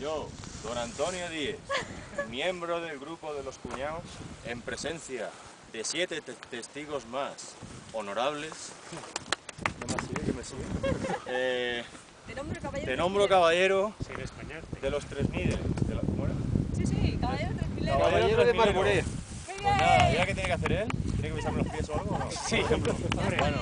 Yo, don Antonio Díez, miembro del grupo de los cuñados, en presencia de siete te- testigos más honorables. Eh, Te nombro caballero. te nombro caballero de los 3000. ¿De la, ¿Cómo era? Sí, sí, caballero. Caballero de Marburé. Pues nada, ¿ya qué tiene que hacer él? ¿Tiene que pisarme los pies o algo? o no? Sí. Bueno,